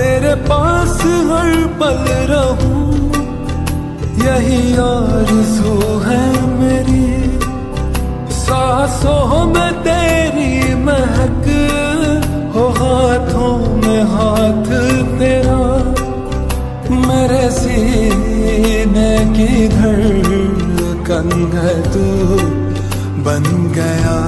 तेरे पास हर पल रहूँ, यही आरज़ू है मेरी। सांसों में तेरी महक, हो हाथों में हाथ तेरा। मेरे सीने की धड़कन है तू, बन गया।